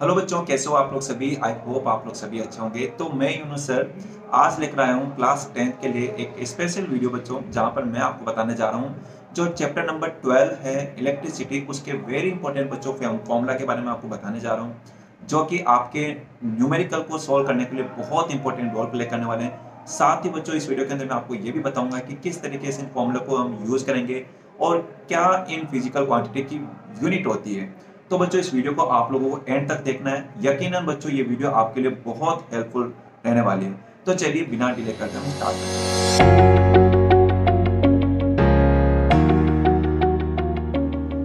Hello बच्चों, कैसे हो आप लोग सभी? आई होप आप लोग सभी अच्छे होंगे। तो मैं यूनुस सर आज लेकर आया हूँ क्लास टेंथ के लिए एक स्पेशल वीडियो बच्चों, जहाँ पर मैं आपको बताने जा रहा हूँ जो चैप्टर नंबर ट्वेल्व है इलेक्ट्रिसिटी उसके वेरी इंपॉर्टेंट बच्चों फॉर्मूला के बारे में आपको बताने जा रहा हूँ, जो कि आपके न्यूमेरिकल को सोल्व करने के लिए बहुत इंपॉर्टेंट रोल प्ले करने वाले हैं। साथ ही बच्चों, इस वीडियो के अंदर मैं आपको ये भी बताऊँगा कि किस तरीके से इन फॉर्मूला को हम यूज़ करेंगे और क्या इन फ़िज़िकल क्वांटिटी की यूनिट होती है। तो बच्चों, इस वीडियो को आप लोगों को एंड तक देखना है। यकीनन बच्चों, ये वीडियो आपके लिए बहुत हेल्पफुल रहने वाली है। तो चलिए, बिना डिले करते हम स्टार्ट करते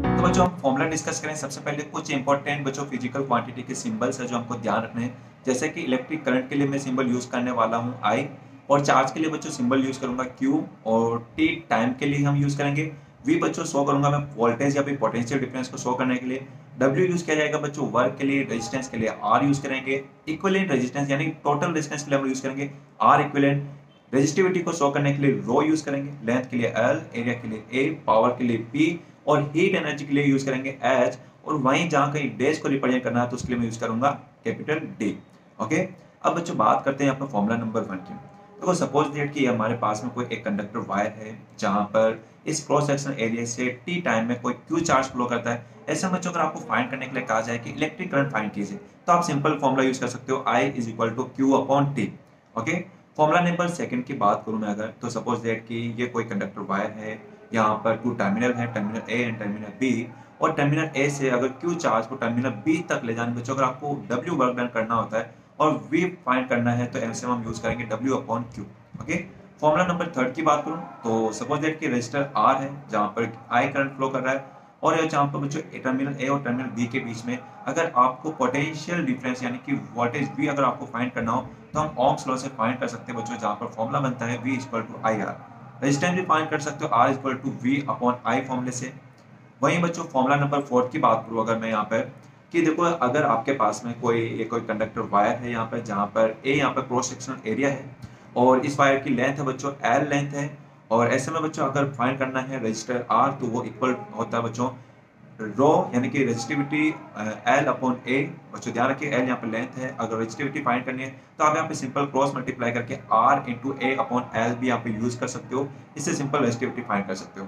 तो बच्चों, हम फॉर्मूला डिस्कस करें। सबसे पहले कुछ इंपॉर्टेंट बच्चों फ़िज़िकल क्वांटिटी के सिंबल्स है जो हमको ध्यान रखने हैं। जैसे कि इलेक्ट्रिक करंट के लिए मैं सिंबल यूज़ करने वाला हूँ आई और चार्ज के लिए बच्चों सिंबल यूज़ करूँगा क्यू और टी टाइम के लिए हम यूज़ करेंगे। वी बच्चों शो करूँगा मैं वोल्टेज या फिर पोटेंशियल डिफरेंस को शो करने के लिए। डब्ल्यू यूज़ किया जाएगा बच्चों वर्क के लिए रेजिस्टेंस के लिए आर यूज़ करेंगे इक्विलेंट रेजिस्टेंस यानी टोटल रेजिस्टेंस के लिए हम यूज़ करेंगे आर इक्विलेंट रेजिस्टिविटी को शो करने के लिए रो यूज़ करेंगे लेंथ के लिए एल एरिया के लिए ए पावर के लिए पी और हीट एनर्जी के लिए यूज़ करेंगे एच और वहीं जहाँ कहीं डेज़ को रिप्रेजेंट करना है तो उसके लिए मैं यूज़ करूँगा कैपिटल डी ओके अब बच्चों बात करते हैं अपना फॉर्मूला नंबर वन की। देखो सपोज़ दैट कि हमारे पास में कोई एक कंडक्टर वायर है, जहाँ पर इस क्रॉस सेक्शन एरिया से टी टाइम में कोई क्यू चार्ज फ्लो करता है। ऐसे में अगर आपको फाइंड करने के लिए कहा जाए कि इलेक्ट्रिक करंट फाइंड कीजिए तो आप सिंपल फॉर्मुला यूज़ कर सकते हो I is equal to Q upon T okay formula number second की बात करूँ मैं अगर तो सपोज़ दैट कि ये कोई कंडक्टर वायर है, यहाँ पर टू टर्मिनल है terminal A and terminal B और टर्मिनल ए से अगर क्यू चार्ज को टर्मिनल बी तक ले जाने बच्चों अगर आपको डब्ल्यू वर्क डन करना होता है और वी फाइंड करना है तो ऐसे हम यूज़ करेंगे W upon Q okay formula number third की बात करूँ तो सपोज़ दैट कि रजिस्टर आर है, जहाँ पर आई करंट फ्लो कर रहा है, और ये जहाँ पर बच्चों टर्मिनल ए और टर्मिनल बी के बीच में, अगर आपको पोटेंशियल डिफरेंस यानी कि वोल्टेज वी अगर आपको फाइंड करना हो तो हम ऑम्स लॉ से फाइंड कर सकते हैं बच्चों, जहाँ पर फॉर्मूला बनता है V equal to I R भी फाइंड कर सकते हो R equal to V upon I फॉर्मूले से। वहीं बच्चों फॉर्मूला नंबर फोर्थ की बात करूँ, अगर मैं यहाँ पर कि देखो, अगर आपके पास में कोई ये कोई कंडक्टर वायर है यहाँ पर जहाँ पर ए यहाँ पर क्रॉस सेक्शनल एरिया है, और इस वायर की लेंथ है बच्चों एल लेंथ है, और ऐसे में बच्चों अगर फाइंड करना है रजिस्टर आर तो वो इक्वल होता है बच्चों रो यानी कि रजिस्टिविटी एल अपॉन ए बच्चों ध्यान रखिए एल यहाँ पर लेंथ है, अगर रजिस्टिविटी फाइंड करनी है तो आप यहाँ पे सिंपल क्रॉस मल्टीप्लाई करके R into A upon L भी यहाँ पे यूज़ कर सकते हो, इससे सिंपल रजिस्टिविटी फाइंड कर सकते हो।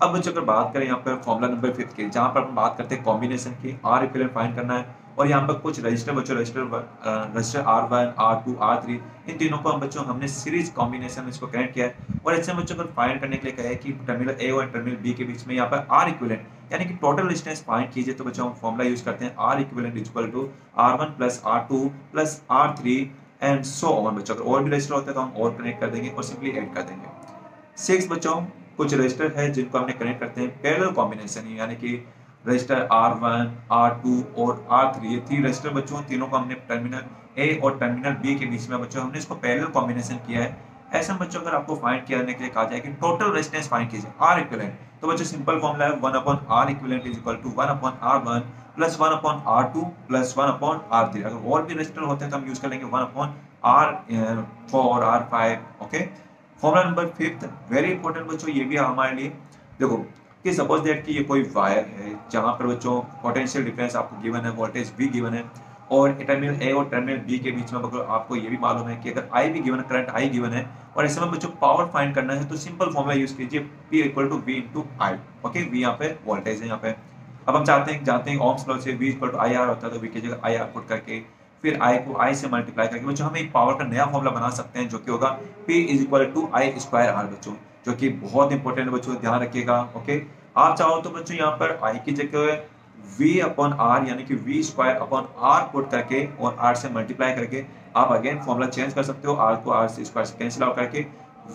अब बच्चों, अगर बात करें यहाँ पर फॉर्मुला नंबर फिफ्थ की, जहाँ पर हम बात करते हैं कॉम्बिनेशन की आर इक्वलेंट फाइंड करना है और यहाँ पर कुछ रजिस्टर बच्चों resistor resistor R one R two R three इन तीनों को हम बच्चों, हमने सीरीज़ कॉम्बिनेशन में इसको कनेक्ट किया है। और ऐसे बच्चों को फाइंड करने के लिए कहा कि टर्मिनल ए और टर्मिनल बी के बीच में यहाँ पर आर इक्वलेंट यानी कि टोटल डिस्टेंस फाइंड कीजिए तो बच्चों, हम फॉर्मुला यूज़ करते हैं। R equivalent equal to R one plus R two plus R three and so on बच्चों, अगर और भी रजिस्टर होते हैं तो हम और कनेक्ट कर देंगे और सिंपली एड कर देंगे। सिक्स बच्चों कुछ रजिस्टर है जिनको हमने कनेक्ट करते हैं पैरेलल कॉम्बिनेशन यानी कि resistor R one R two और आर थ्री ये थ्री रजिस्टर बच्चों तीनों को हमने टर्मिनल ए और टर्मिनल बी के बीच में बच्चों, हमने इसको पैरेलल कॉम्बिनेशन किया है। ऐसा बच्चों, अगर आपको फाइंड करने के लिए कहा जाए कि टोटल रेजिस्टेंस फाइंड कीजिए आर इक्विवेलेंट तो बच्चों सिंपल फॉर्मूला है one upon R equivalent is equal to one upon R one plus one upon R two plus one upon R three अगर और भी रजिस्टर होते हैं तो हम यूज़ कर लेंगे one upon R four R five okay formula number fifth very important बच्चों, ये भी हमारे लिए। देखो, कि सपोज़ दैट कि ये कोई वायर है, जहाँ पर बच्चों पोटेंशियल डिफरेंस आपको गिवन है वोल्टेज भी गिवन है, और टर्मिनल ए और टर्मिनल बी के बीच में अगर आपको ये भी मालूम है कि अगर आई भी गिवन करंट आई गिवन है, और ऐसे में बच्चों पावर फाइंड करना है तो सिंपल फॉर्मूला यूज़ कीजिए, P equal to V into I okay V यहाँ पे वोल्टेज है यहाँ पे। अब हम चाहते हैं, जानते हैं ओम्स लॉ से V equal to I R होता है तो वी की जगह आई आर पुट करके फिर आई को आई से मल्टीप्लाई करके, बच्चों, हम एक पावर का नया फॉर्मूला बना सकते हैं, जो कि होगा P is equal to I square R बच्चों, जो कि बहुत इंपॉर्टेंट बच्चों, ध्यान रखिएगा ओके आप चाहो तो बच्चों, यहाँ पर आई की जगह v अपॉन आर यानी कि v square upon R put करके और r से मल्टीप्लाई करके, आप अगेन फॉर्मूला चेंज कर सकते हो, r को r से स्क्वायर से कैंसिल आउट करके,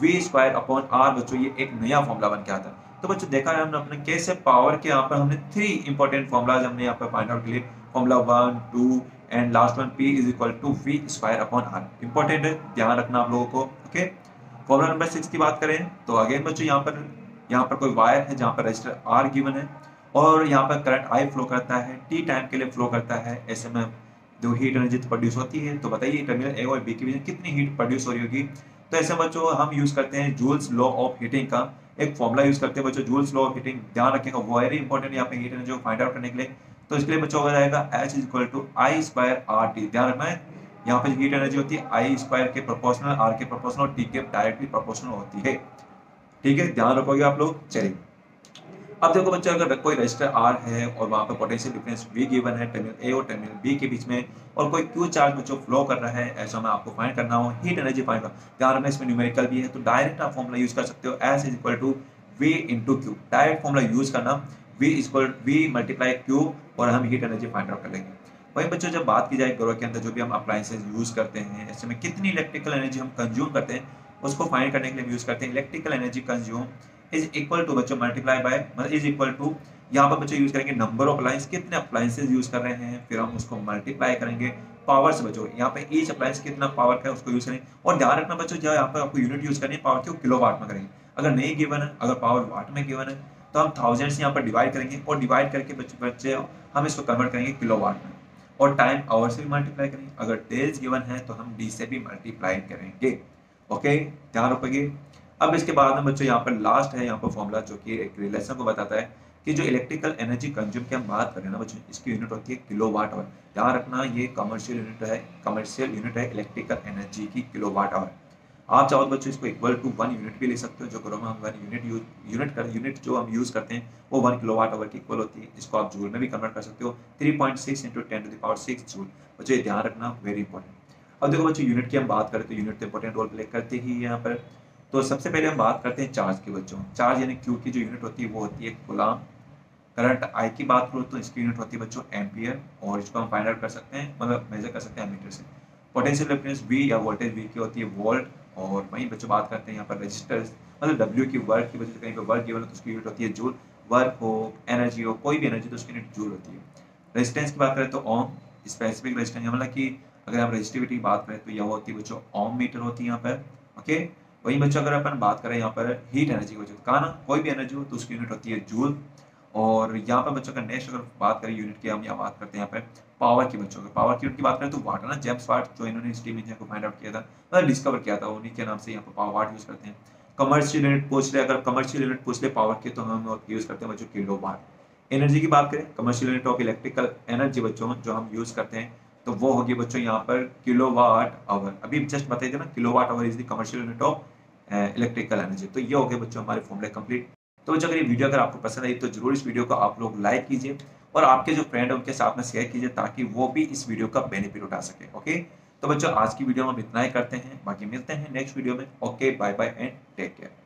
v स्क्वायर अपॉन r, बच्चों, ये एक नया फॉर्मूला बन के आता है तो बच्चों, देखा है हमने अपने कैसे पावर के यहाँ पर हमने थ्री इंपॉर्टेंट फॉर्मुलाज हमने यहाँ पर फाइंड आउट के लिए formula one two and last one p is equal to V square upon R important है ध्यान रखना आप लोगों को ओके फॉर्मूला नंबर सिक्स की बात करें तो अगेन बच्चों, यहाँ पर यहाँ पर कोई वायर है, जहाँ पर रजिस्टर आर गिवन है, और यहाँ पर करंट आई फ्लो करता है टी टाइम के लिए फ्लो करता है, ऐसे में जो हीट एनर्जी प्रोड्यूस होती है तो बताइए टर्मिनल ए और बी के बीच कितनी हीट प्रोड्यूस हो रही होगी? तो ऐसे बच्चों, हम यूज़ करते हैं जूल्स लॉ ऑफ़ हीटिंग का, एक फॉर्मुला यूज़ करते हैं बच्चों जूल्स लॉ ऑफ़ हीटिंग ध्यान रखेगा वेरी इंपॉर्टेंट यहाँ पे हीट एनर्जी को फाइंड आउट करने के लिए। तो इसके लिए बच्चों हो जाएगा H is equal to I square R T ध्यान रखना है, यहाँ पे हीट एनर्जी होती है आई स्क्वायर के प्रोपोर्शनल आर के प्रोपोर्शनल टी के डायरेक्टली प्रोपोर्शनल होती है। ठीक है, ध्यान रखोगे आप लोग? चलिए। अब देखो बच्चों, अगर कोई रजिस्टर आर है और वहाँ पर पोटेंशियल डिफरेंस वी गिवन है टर्मिनल ए और टर्मिनल बी के बीच में, और कोई क्यू चार्ज बच्चों फ्लो कर रहा है, ऐसा में आपको फाइंड करना हो हीट एनर्जी फाइंड करना। ध्यान रखना, इसमें न्यूमेरिकल भी है तो डायरेक्ट आप फॉर्मुला यूज़ कर सकते हो S is equal to V into Q direct formula use करना V equal V multiply Q और हम हीट एनर्जी फाइंड आउट कर लेंगे। वही बच्चों, जब बात की जाए घरों के अंदर, जो भी हम अप्लायंसेज यूज़ करते हैं ऐसे में कितनी इलेक्ट्रिकल एनर्जी हम कंज्यूम करते हैं, उसको फाइंड करने के लिए यूज़ करते हैं। Electrical energy consume is equal to बच्चों मल्टीप्लाई बाय मतलब इज़ इक्वल टू यहाँ पर बच्चों यूज़ करेंगे नंबर ऑफ़ अप्लायंस कितने अप्लायंसेज यूज़ कर रहे हैं, फिर हम उसको मल्टीप्लाई करेंगे। पावर से बच्चों, यहाँ पे ईच अप्लायंस कितना पावर का है, उसको यूज़ करेंगे। और ध्यान रखना बच्चों जो यहाँ पर आपको यूनिट यूज़ करनी है पावर की वो किलो वाट में करेंगे। अगर नहीं गिवन है, अगर पावर वाट में गिवन है तो हम थाउज़ेंड से यहाँ पर डिवाइड करेंगे और डिवाइड करके बच्चे बच्चे हम इसको कन्वर्ट करेंगे किलो वाट में। और टाइम आवर से भी मल्टीप्लाई करेंगे। अगर डेज़ गिवन है तो हम डी से भी मल्टीप्लाई करेंगे। ओके ध्यान रखोगे? अब इसके बाद में बच्चों यहाँ पर लास्ट है, यहाँ पर फॉर्मूला जो कि एक रिलेशन को बताता है कि जो इलेक्ट्रिकल एनर्जी कंज्यूम की हम बात करें ना बच्चों, इसकी यूनिट होती है किलो आवर ध्यान रखना, ये कमर्शियल यूनिट है कमर्शियल यूनिट है इलेक्ट्रिकल एनर्जी की किलो आवर आप चाहो बच्चों इसको इक्वल टू वन यूनिट भी ले सकते हो, जो करो में हम वन यूनिट यूनिट कर यूनिट जो हम यूज़ करते हैं, वो वन किलो वाट आवर की इक्वल होती है इसको आप जूल में भी कन्वर्ट कर सकते हो three point six into ten to the power six joule बच्चों ये ध्यान रखना वेरी इंपॉर्टेंट अब देखो बच्चों यूनिट की हम बात करें तो यूनिट तो इंपॉर्टेंट रोल प्ले करते ही यहाँ पर। तो सबसे पहले हम बात करते हैं चार्ज के बच्चों। चार्ज यानी क्यू की जो यूनिट होती है, वो होती है गुलाम करंट आई की बात करो तो इसकी यूनिट होती है बच्चों एम्पियर और इसको हम फाइंड आउट कर सकते हैं मतलब मेजर कर सकते हैं एमीटर से। पोटेंशियल डिफरेंस वी या वोल्टेज वी की होती है वोल्ट और वहीं बच्चों बात करते हैं यहाँ पर रजिस्टर्स मतलब डब्ल्यू की वर्क की वजह से कहीं पर वर्क गिवन तो उसकी यूनिट होती है जूल वर्क हो एनर्जी हो, कोई भी एनर्जी तो उसकी यूनिट जूल होती है। रेजिस्टेंस की बात करें तो ओम स्पेसिफिक रेजिस्टेंस मतलब कि अगर हम रजिस्टिविटी की बात करें तो यह होती है बच्चों ओम मीटर होती है यहाँ पर ओके वहीं बच्चों अगर अपन बात करें यहाँ पर हीट एनर्जी की वजह कहा ना कोई भी एनर्जी हो तो उसकी यूनिट होती है जूल और यहाँ पर बच्चों का नेक्स्ट अगर बात करें यूनिट की हम यहाँ बात करते हैं यहाँ पर पावर की बच्चों की। पावर की यूनिट की बात करें तो वाट है ना जेम्स वाट जो इन्होंने स्टीम इंजन को फाइंड आउट किया था मतलब डिस्कवर किया था, उन्हीं के नाम से यहाँ पर पावर वाट यूज़ करते हैं। कमर्शियल यूनिट पूछ ले अगर कमर्शियल यूनिट पूछ ले पावर की तो हम यूज़ करते हैं बच्चों किलो वाट एनर्जी की बात करें commercial unit of electrical energy बच्चों जो हम यूज़ करते हैं तो वो होगी बच्चों यहाँ पर किलो वाट आवर अभी जस्ट बताइए ना kilo watt hour is the commercial unit of electrical energy तो ये हो गए बच्चों हमारे फॉर्मूले कंप्लीट तो बच्चों, अगर ये वीडियो अगर आपको पसंद आई तो ज़रूर इस वीडियो को आप लोग लाइक कीजिए और आपके जो फ्रेंड है, उनके साथ में शेयर कीजिए ताकि वो भी इस वीडियो का बेनिफिट उठा सके, ओके? तो बच्चों, आज की वीडियो में हम इतना ही करते हैं। बाकी मिलते हैं नेक्स्ट वीडियो में। Okay bye bye and take care.